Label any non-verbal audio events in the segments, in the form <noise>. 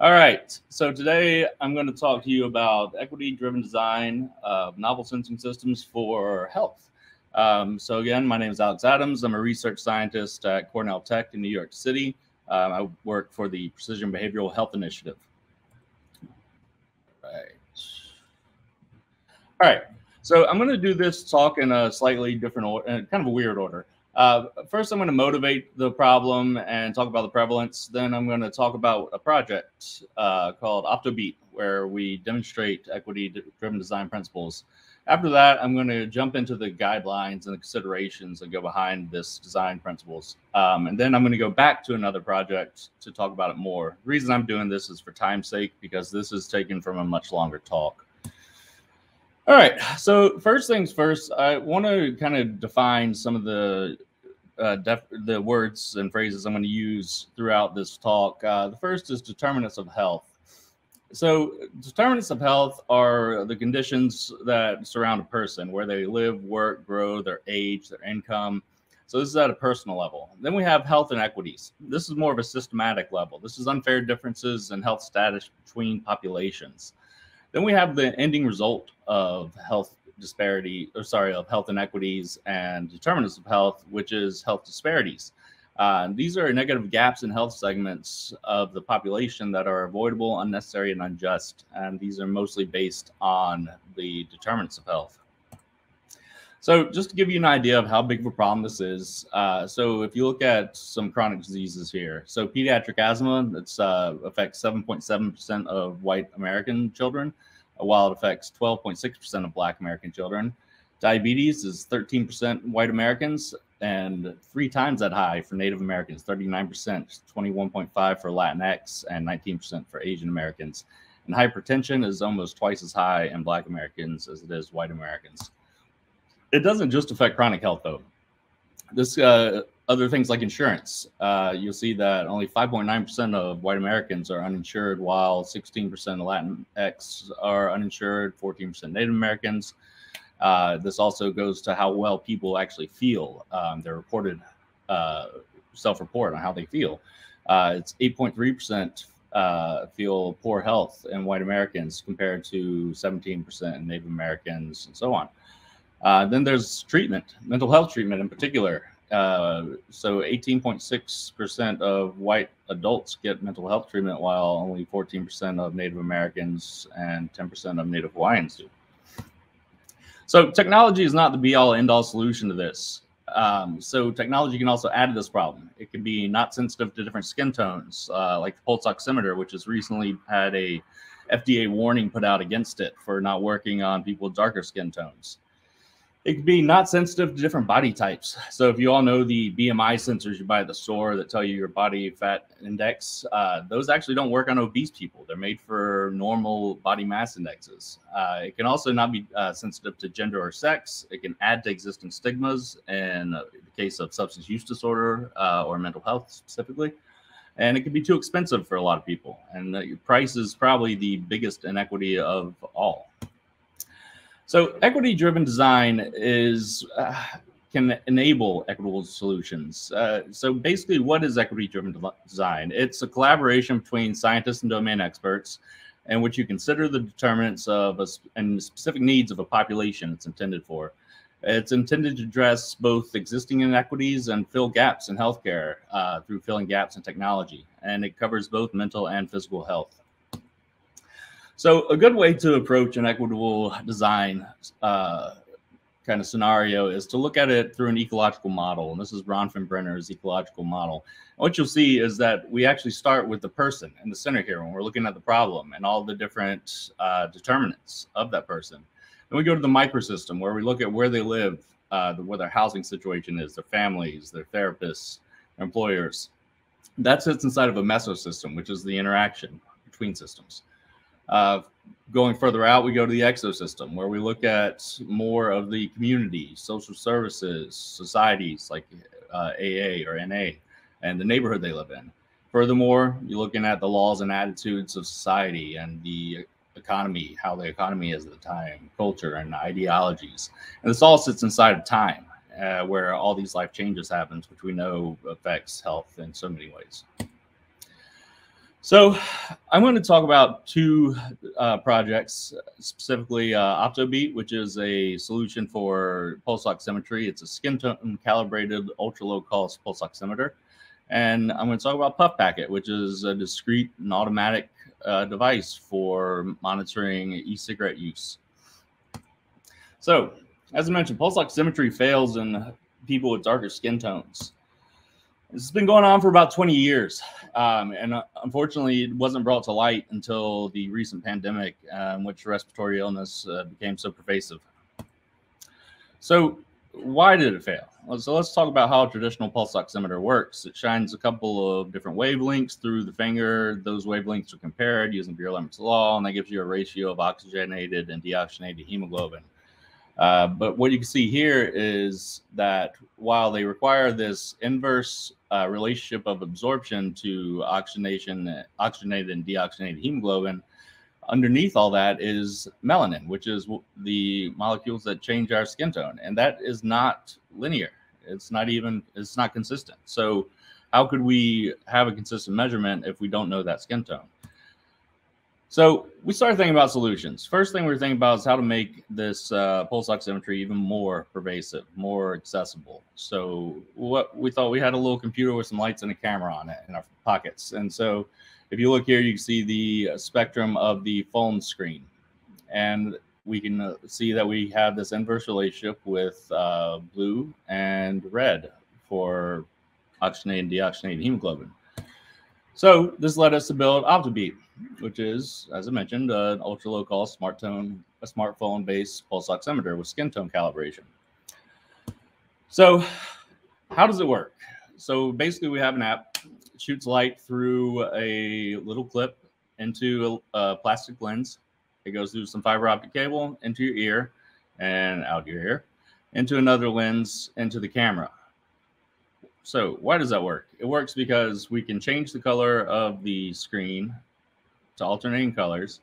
All right. So today I'm going to talk to you about equity-driven design of novel sensing systems for health. Um, so again, my name is Alex Adams. I'm a research scientist at Cornell Tech in New York City. Um, I work for the Precision Behavioral Health Initiative. Right. All right. So I'm going to do this talk in a slightly different order, kind of a weird order. Uh, first, I'm going to motivate the problem and talk about the prevalence. Then I'm going to talk about a project uh, called OptoBeat, where we demonstrate equity-driven design principles. After that, I'm going to jump into the guidelines and the considerations that go behind this design principles. Um, and then I'm going to go back to another project to talk about it more. The reason I'm doing this is for time's sake, because this is taken from a much longer talk. All right. So first things first, I want to kind of define some of the uh, the words and phrases I'm going to use throughout this talk. Uh, the first is determinants of health. So determinants of health are the conditions that surround a person, where they live, work, grow, their age, their income. So this is at a personal level. Then we have health inequities. This is more of a systematic level. This is unfair differences in health status between populations. Then we have the ending result of health disparity, or sorry, of health inequities and determinants of health, which is health disparities. Uh, these are negative gaps in health segments of the population that are avoidable, unnecessary, and unjust. And these are mostly based on the determinants of health. So, just to give you an idea of how big of a problem this is, uh, so if you look at some chronic diseases here, so pediatric asthma, it uh, affects 7.7% of white American children, while it affects 12.6% of Black American children. Diabetes is 13% white Americans and three times that high for Native Americans 39%, 21.5% for Latinx, and 19% for Asian Americans. And hypertension is almost twice as high in Black Americans as it is white Americans. It doesn't just affect chronic health, though. This uh, other things like insurance. Uh, you'll see that only 5.9% of white Americans are uninsured, while 16% of Latinx are uninsured, 14% Native Americans. Uh, this also goes to how well people actually feel. Um, their reported uh, self-report on how they feel. Uh, it's 8.3% uh, feel poor health in white Americans compared to 17% in Native Americans and so on. Uh, then there's treatment, mental health treatment in particular. Uh, so 18.6% of white adults get mental health treatment, while only 14% of Native Americans and 10% of Native Hawaiians do. So technology is not the be all end all solution to this. Um, so technology can also add to this problem. It can be not sensitive to different skin tones, uh, like the pulse oximeter, which has recently had a FDA warning put out against it for not working on people with darker skin tones. It can be not sensitive to different body types. So if you all know the BMI sensors you buy at the store that tell you your body fat index, uh, those actually don't work on obese people. They're made for normal body mass indexes. Uh, it can also not be uh, sensitive to gender or sex. It can add to existing stigmas in the case of substance use disorder uh, or mental health specifically. And it can be too expensive for a lot of people. And the price is probably the biggest inequity of all. So equity driven design is uh, can enable equitable solutions. Uh, so basically, what is equity driven design? It's a collaboration between scientists and domain experts in which you consider the determinants of a, and specific needs of a population it's intended for. It's intended to address both existing inequities and fill gaps in healthcare uh, through filling gaps in technology. And it covers both mental and physical health. So a good way to approach an equitable design uh, kind of scenario is to look at it through an ecological model. And this is Bronfenbrenner's ecological model. And what you'll see is that we actually start with the person in the center here when we're looking at the problem and all the different uh, determinants of that person. Then we go to the microsystem where we look at where they live, uh, where their housing situation is, their families, their therapists, employers. That sits inside of a mesosystem, which is the interaction between systems. Uh, going further out, we go to the exosystem where we look at more of the community, social services, societies like uh, AA or NA, and the neighborhood they live in. Furthermore, you're looking at the laws and attitudes of society and the economy, how the economy is at the time, culture and ideologies. And this all sits inside of time, uh, where all these life changes happens, which we know affects health in so many ways. So I'm going to talk about two uh, projects, specifically uh, OptoBeat, which is a solution for pulse oximetry. It's a skin tone calibrated ultra low cost pulse oximeter. And I'm going to talk about Puff Packet, which is a discrete and automatic uh, device for monitoring e-cigarette use. So, as I mentioned, pulse oximetry fails in people with darker skin tones. This has been going on for about 20 years. Um, and uh, unfortunately, it wasn't brought to light until the recent pandemic, uh, in which respiratory illness uh, became so pervasive. So, why did it fail? So, let's talk about how a traditional pulse oximeter works. It shines a couple of different wavelengths through the finger. Those wavelengths are compared using Beer-Lambert's law, and that gives you a ratio of oxygenated and deoxygenated hemoglobin. Uh, but what you can see here is that while they require this inverse uh, relationship of absorption to oxygenation, oxygenated and deoxygenated hemoglobin, underneath all that is melanin, which is the molecules that change our skin tone, and that is not linear. It's not even it's not consistent. So, how could we have a consistent measurement if we don't know that skin tone? So we started thinking about solutions. First thing we were thinking about is how to make this uh, pulse oximetry even more pervasive, more accessible. So what we thought we had a little computer with some lights and a camera on it in our pockets. And so if you look here, you can see the spectrum of the phone screen. And we can uh, see that we have this inverse relationship with uh, blue and red for oxygenated and deoxygenated hemoglobin. So this led us to build OptoBeat which is, as I mentioned, an ultra low cost smart tone, a smartphone based pulse oximeter with skin tone calibration. So, how does it work? So, basically, we have an app, shoots light through a little clip into a, a plastic lens. It goes through some fiber optic cable into your ear and out your ear, into another lens, into the camera. So, why does that work? It works because we can change the color of the screen to alternating colors,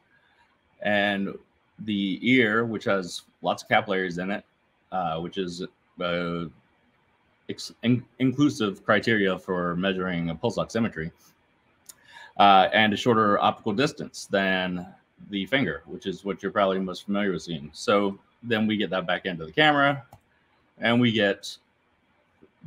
and the ear, which has lots of capillaries in it, uh, which is uh, in- inclusive criteria for measuring a pulse oximetry, uh, and a shorter optical distance than the finger, which is what you're probably most familiar with seeing. So then we get that back into the camera, and we get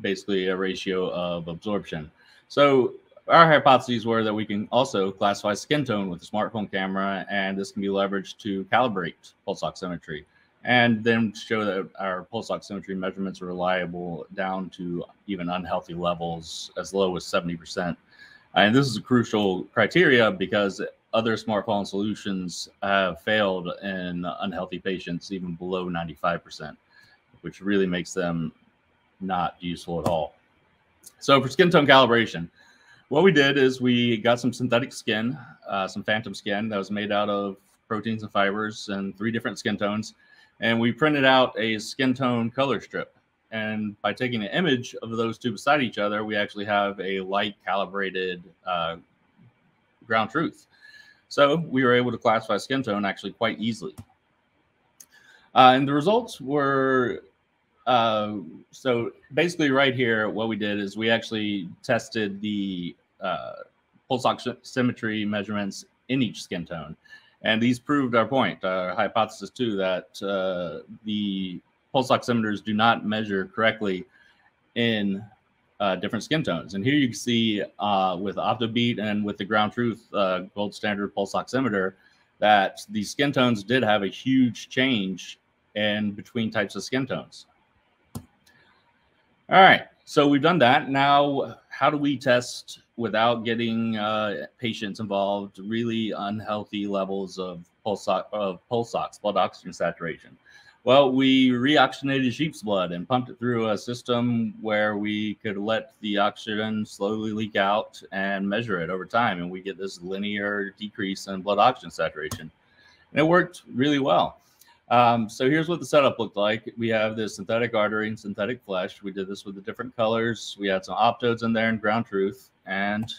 basically a ratio of absorption. So our hypotheses were that we can also classify skin tone with a smartphone camera, and this can be leveraged to calibrate pulse oximetry and then show that our pulse oximetry measurements are reliable down to even unhealthy levels as low as 70%. And this is a crucial criteria because other smartphone solutions have failed in unhealthy patients even below 95%, which really makes them not useful at all. So for skin tone calibration, what we did is we got some synthetic skin, uh, some phantom skin that was made out of proteins and fibers and three different skin tones. And we printed out a skin tone color strip. And by taking an image of those two beside each other, we actually have a light calibrated uh, ground truth. So we were able to classify skin tone actually quite easily. Uh, and the results were so basically, right here, what we did is we actually tested the uh, pulse oximetry measurements in each skin tone. And these proved our point, our hypothesis too, that uh, the pulse oximeters do not measure correctly in uh, different skin tones. And here you can see uh, with OptoBeat and with the Ground Truth uh, gold standard pulse oximeter that the skin tones did have a huge change in between types of skin tones. All right. So we've done that. Now, how do we test without getting uh, patients involved? Really unhealthy levels of pulse of pulse ox, blood oxygen saturation. Well, we reoxygenated sheep's blood and pumped it through a system where we could let the oxygen slowly leak out and measure it over time, and we get this linear decrease in blood oxygen saturation. And it worked really well. Um, so here's what the setup looked like. We have this synthetic artery and synthetic flesh. We did this with the different colors. We had some optodes in there and ground truth, and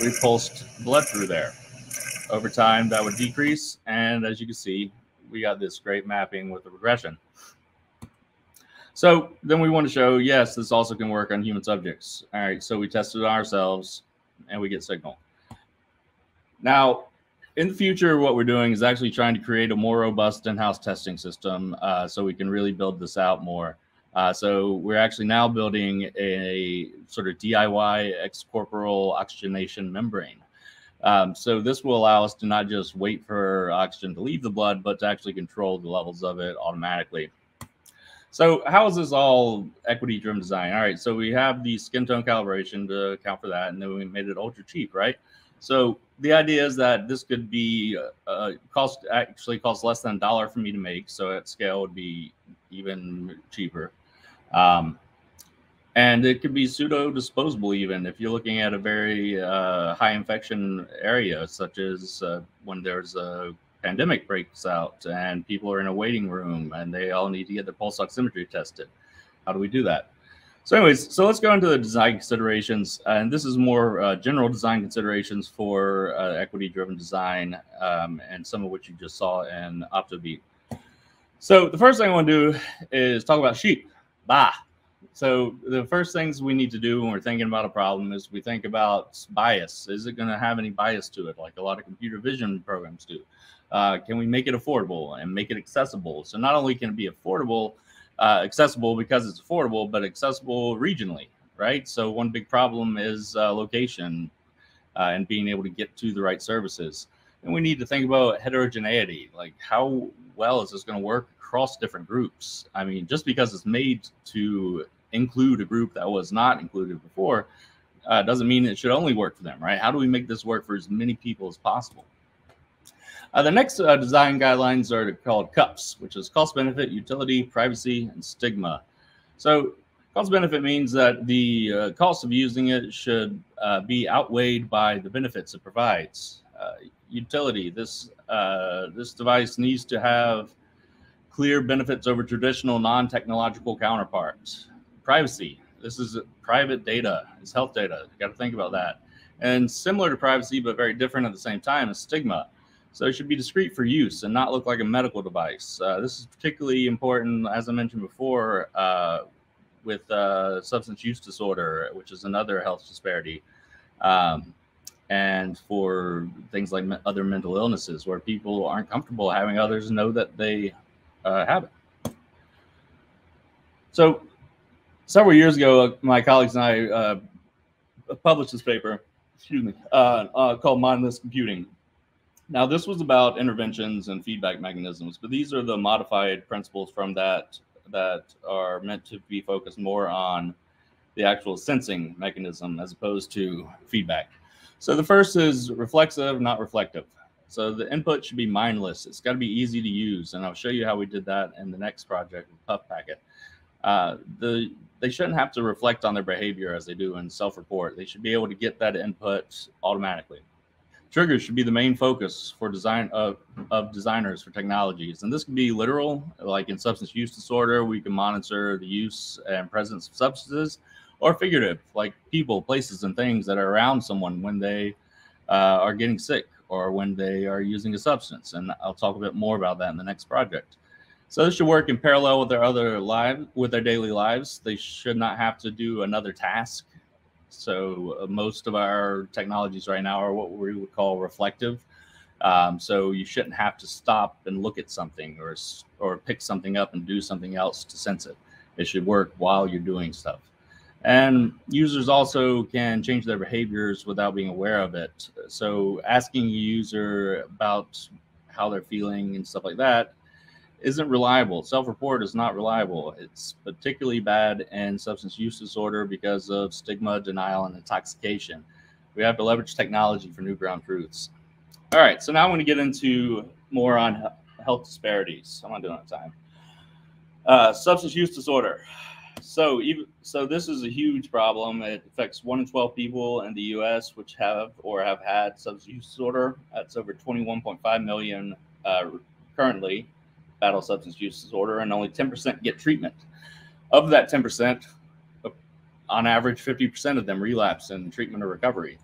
we pulsed blood through there. Over time, that would decrease, and as you can see, we got this great mapping with the regression. So then we want to show, yes, this also can work on human subjects. All right, so we tested ourselves, and we get signal. Now, in the future, what we're doing is actually trying to create a more robust in-house testing system uh, so we can really build this out more. Uh, so we're actually now building a sort of DIY extracorporeal oxygenation membrane. Um, so this will allow us to not just wait for oxygen to leave the blood, but to actually control the levels of it automatically. So how is this all equity-driven design? All right, so we have the skin tone calibration to account for that, and then we made it ultra cheap, right? So the idea is that this could be uh, cost actually cost less than a dollar for me to make. So at scale would be even cheaper. Um, and it could be pseudo disposable even if you're looking at a very uh, high infection area, such as uh, when there's a pandemic breaks out and people are in a waiting room and they all need to get their pulse oximetry tested. How do we do that? So, anyways, so let's go into the design considerations, and this is more uh, general design considerations for uh, equity-driven design, um, and some of which you just saw in OptoBeat. So, the first thing I want to do is talk about sheep. Bah. So, the first things we need to do when we're thinking about a problem is we think about bias. Is it going to have any bias to it, like a lot of computer vision programs do? Uh, can we make it affordable and make it accessible? So, not only can it be affordable uh, accessible because it's affordable, but accessible regionally, right? So one big problem is uh, location uh, and being able to get to the right services. And we need to think about heterogeneity, like how well is this going to work across different groups? I mean, just because it's made to include a group that was not included before uh, doesn't mean it should only work for them, right? How do we make this work for as many people as possible? Uh, the next uh, design guidelines are called CUPS, which is cost benefit, utility, privacy, and stigma. So cost benefit means that the uh, cost of using it should uh, be outweighed by the benefits it provides. Uh, utility, this, uh, this device needs to have clear benefits over traditional non-technological counterparts. Privacy, this is private data, it's health data. You got to think about that. And similar to privacy, but very different at the same time, is stigma. So it should be discreet for use and not look like a medical device. Uh, this is particularly important, as I mentioned before, uh, with uh, substance use disorder, which is another health disparity, um, and for things like me- other mental illnesses where people aren't comfortable having others know that they uh, have it. So several years ago, my colleagues and I uh, published this paper, excuse me, uh, called Mindless Computing now, this was about interventions and feedback mechanisms, but these are the modified principles from that that are meant to be focused more on the actual sensing mechanism as opposed to feedback. So the first is reflexive, not reflective. So the input should be mindless. It's got to be easy to use, and I'll show you how we did that in the next project with Puff Packet. Uh, the they shouldn't have to reflect on their behavior as they do in self-report. They should be able to get that input automatically triggers should be the main focus for design of, of designers for technologies. And this can be literal, like in substance use disorder, we can monitor the use and presence of substances, or figurative, like people, places, and things that are around someone when they uh, are getting sick or when they are using a substance. And I'll talk a bit more about that in the next project. So this should work in parallel with their other lives, with their daily lives. They should not have to do another task so uh, most of our technologies right now are what we would call reflective. Um, so you shouldn't have to stop and look at something or or pick something up and do something else to sense it. It should work while you're doing stuff. And users also can change their behaviors without being aware of it. So asking a user about how they're feeling and stuff like that isn't reliable. Self report is not reliable. It's particularly bad in substance use disorder because of stigma, denial, and intoxication. We have to leverage technology for new ground truths. All right, so now I'm going to get into more on health disparities. I'm not doing it time. Uh, substance use disorder. So, even, so this is a huge problem. It affects one in 12 people in the U.S. which have or have had substance use disorder. That's over 21.5 million uh, currently battle substance use disorder, and only 10% get treatment. Of that 10%, on average, 50% of them relapse in treatment or recovery.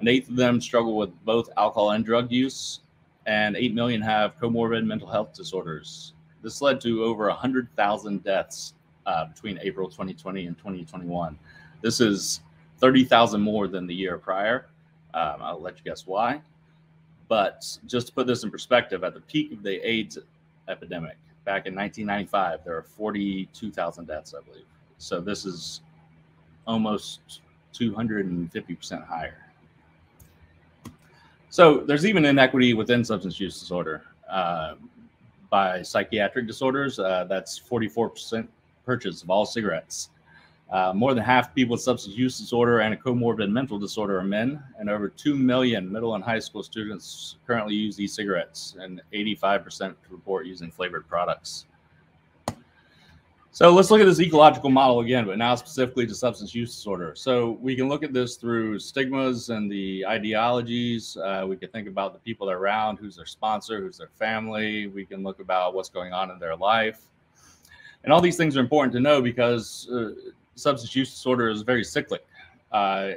An eighth of them struggle with both alcohol and drug use, and 8 million have comorbid mental health disorders. This led to over 100,000 deaths uh, between April 2020 and 2021. This is 30,000 more than the year prior. Um, I'll let you guess why. But just to put this in perspective, at the peak of the AIDS epidemic back in 1995, there were 42,000 deaths, I believe. So this is almost 250% higher. So there's even inequity within substance use disorder. Uh, by psychiatric disorders, uh, that's 44% purchase of all cigarettes. Uh, more than half people with substance use disorder and a comorbid mental disorder are men, and over 2 million middle and high school students currently use e-cigarettes, and 85% report using flavored products. So let's look at this ecological model again, but now specifically to substance use disorder. So we can look at this through stigmas and the ideologies. Uh, we can think about the people they're around, who's their sponsor, who's their family. We can look about what's going on in their life. And all these things are important to know because uh, substance use disorder is very cyclic. Uh,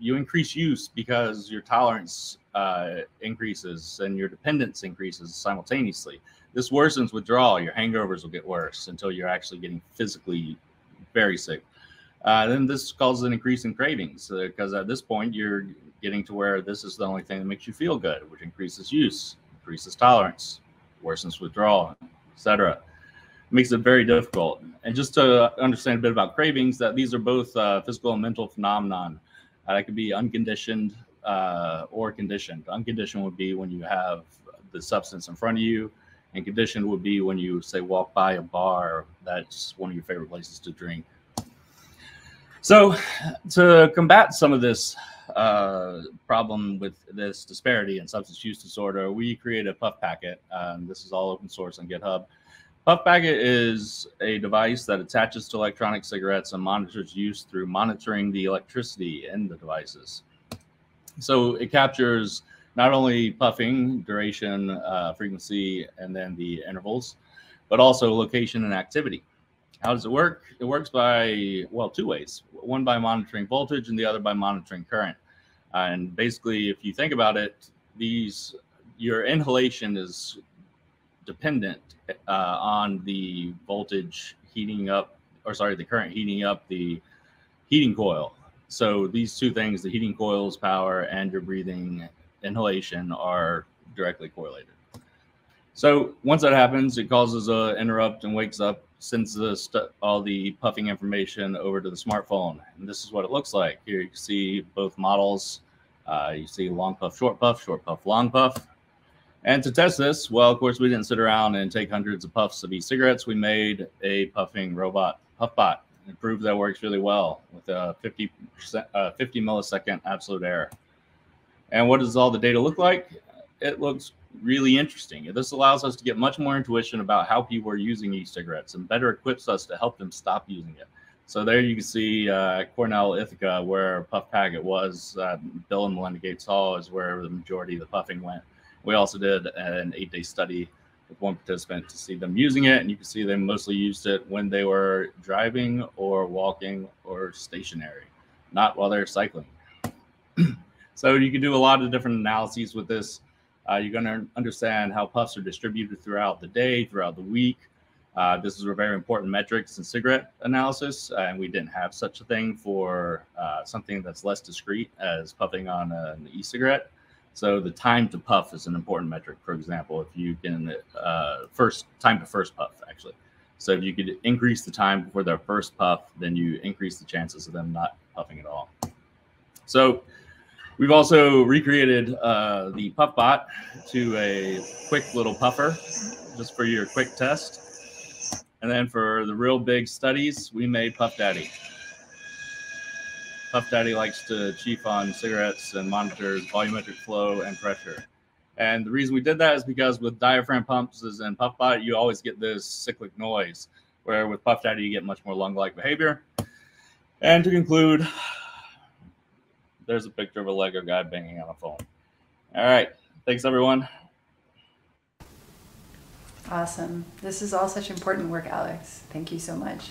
you increase use because your tolerance uh, increases and your dependence increases simultaneously. This worsens withdrawal. Your hangovers will get worse until you're actually getting physically very sick. Uh, then this causes an increase in cravings because uh, at this point you're getting to where this is the only thing that makes you feel good, which increases use, increases tolerance, worsens withdrawal, etc. Makes it very difficult. And just to understand a bit about cravings, that these are both uh, physical and mental phenomenon. Uh, that could be unconditioned uh, or conditioned. Unconditioned would be when you have the substance in front of you and conditioned would be when you say walk by a bar that's one of your favorite places to drink so to combat some of this uh, problem with this disparity in substance use disorder we created a puff packet um, this is all open source on github puff packet is a device that attaches to electronic cigarettes and monitors use through monitoring the electricity in the devices so it captures not only puffing, duration, uh, frequency, and then the intervals, but also location and activity. How does it work? It works by, well, two ways. One by monitoring voltage and the other by monitoring current. Uh, and basically, if you think about it, these, your inhalation is dependent uh, on the voltage heating up, or sorry, the current heating up the heating coil. So these two things, the heating coil's power and your breathing inhalation are directly correlated. So once that happens, it causes a interrupt and wakes up, sends the all the puffing information over to the smartphone. And this is what it looks like. Here you can see both models. Uh, you see long puff, short puff, short puff, long puff. And to test this, well, of course, we didn't sit around and take hundreds of puffs of e-cigarettes. We made a puffing robot, PuffBot. It proved that works really well with a 50 uh, 50 millisecond absolute error. And what does all the data look like? It looks really interesting. This allows us to get much more intuition about how people are using e-cigarettes and better equips us to help them stop using it. So there you can see uh, Cornell Ithaca, where Puff Packet was. Uh, Bill and Melinda Gates Hall is where the majority of the puffing went. We also did an eight-day study with one participant to see them using it, and you can see they mostly used it when they were driving or walking or stationary, not while they're cycling. <clears throat> So you can do a lot of different analyses with this. Uh, you're going to understand how puffs are distributed throughout the day, throughout the week. Uh, this is a very important metrics in cigarette analysis, and we didn't have such a thing for uh, something that's less discrete as puffing on an e-cigarette. So the time to puff is an important metric. For example, if you can uh, first time to first puff, actually. So if you could increase the time before their first puff, then you increase the chances of them not puffing at all. So We've also recreated uh, the PuffBot to a quick little puffer, just for your quick test. And then for the real big studies, we made Puff Daddy. Puff Daddy likes to chief on cigarettes and monitors volumetric flow and pressure. And the reason we did that is because with diaphragm pumps and PuffBot, you always get this cyclic noise, where with Puff Daddy, you get much more lung-like behavior. And to conclude, there's a picture of a Lego guy banging on a phone. All right. Thanks, everyone. Awesome. This is all such important work, Alex. Thank you so much.